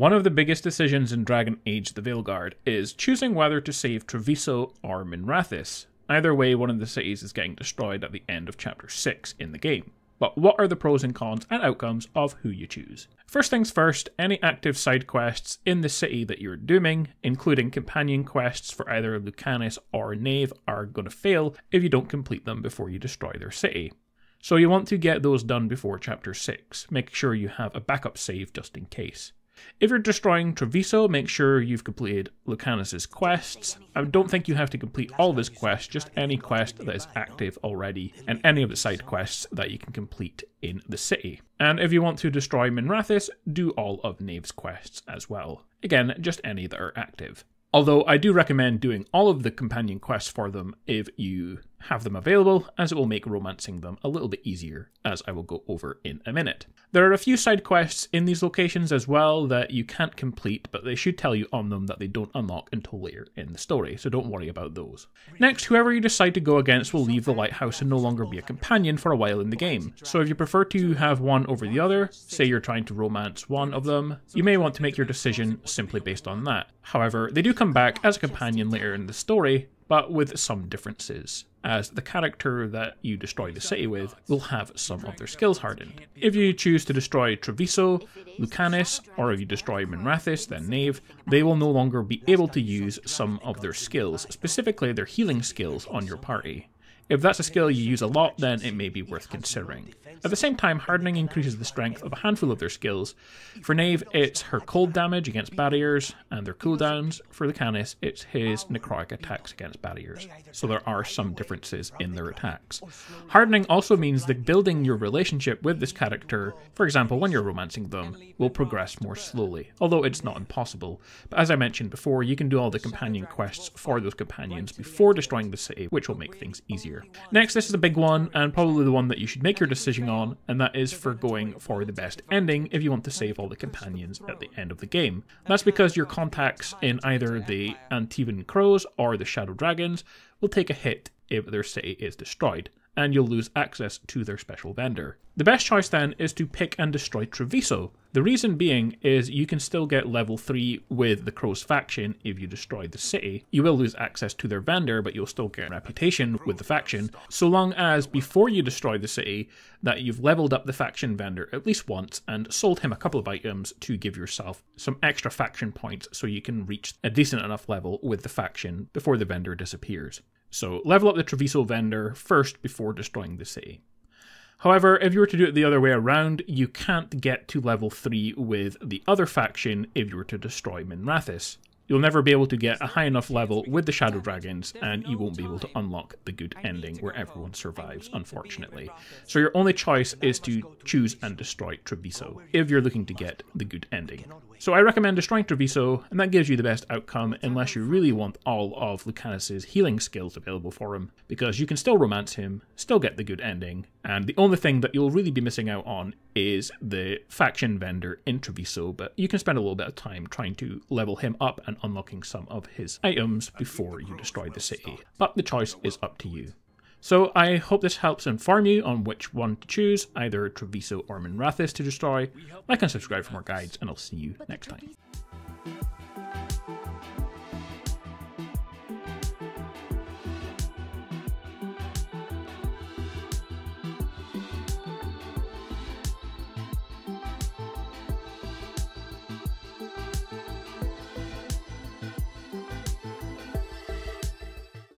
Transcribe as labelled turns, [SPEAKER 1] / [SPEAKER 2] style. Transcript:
[SPEAKER 1] One of the biggest decisions in Dragon Age the Veilguard is choosing whether to save Treviso or Minrathous. Either way, one of the cities is getting destroyed at the end of Chapter 6 in the game. But what are the pros and cons and outcomes of who you choose? First things first, any active side quests in the city that you're dooming, including companion quests for either Lucanis or Neve, are going to fail if you don't complete them before you destroy their city. So you want to get those done before chapter 6. Make sure you have a backup save just in case. If you're destroying Treviso, make sure you've completed Lucanis's quests. I don't think you have to complete all of his quests, just any quest that is active already, and any of the side quests that you can complete in the city. And if you want to destroy Minrathous, do all of Neve's quests as well. Again, just any that are active. Although I do recommend doing all of the companion quests for them if you have them available, as it will make romancing them a little bit easier, as I will go over in a minute. There are a few side quests in these locations as well that you can't complete, but they should tell you on them that they don't unlock until later in the story, so don't worry about those. Next, whoever you decide to go against will leave the lighthouse and no longer be a companion for a while in the game. So if you prefer to have one over the other, say you're trying to romance one of them, you may want to make your decision simply based on that. However, they do come back as a companion later in the story, but with some differences, as the character that you destroy the city with will have some of their skills hardened. If you choose to destroy Treviso, Lucanis, or if you destroy Minrathous, then Neve, they will no longer be able to use some of their skills, specifically their healing skills, on your party. If that's a skill you use a lot, then it may be worth considering. At the same time, hardening increases the strength of a handful of their skills. For Neve, it's her cold damage against barriers and their cooldowns. For Lucanis, it's his necrotic attacks against barriers. So there are some differences in their attacks. Hardening also means that building your relationship with this character, for example, when you're romancing them, will progress more slowly, although it's not impossible. But as I mentioned before, you can do all the companion quests for those companions before destroying the city, which will make things easier. Next, this is a big one, and probably the one that you should make your decision on, and that is for going for the best ending if you want to save all the companions at the end of the game. That's because your contacts in either the Antivan Crows or the Shadow Dragons will take a hit if their city is destroyed and you'll lose access to their special vendor. The best choice then is to pick and destroy Treviso. The reason being is you can still get level 3 with the Crows faction if you destroy the city. You will lose access to their vendor, but you'll still get reputation with the faction, so long as before you destroy the city that you've leveled up the faction vendor at least once and sold him a couple of items to give yourself some extra faction points so you can reach a decent enough level with the faction before the vendor disappears. So level up the Treviso vendor first before destroying the city. However, if you were to do it the other way around, you can't get to level 3 with the other faction if you were to destroy Minrathous. You'll never be able to get a high enough level with the Shadow Dragons, and you won't be able to unlock the good ending where everyone survives, unfortunately. So your only choice is to choose and destroy Treviso, if you're looking to get the good ending. So I recommend destroying Treviso, and that gives you the best outcome unless you really want all of Lucanis's healing skills available for him, because you can still romance him, still get the good ending, and the only thing that you'll really be missing out on is the faction vendor in Treviso, but you can spend a little bit of time trying to level him up and unlocking some of his items before you destroy the city. But the choice is up to you. So I hope this helps inform you on which one to choose, either Treviso or Minrathous to destroy. Like and subscribe for more guides, and I'll see you next time.